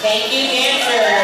Thank you, Andrew.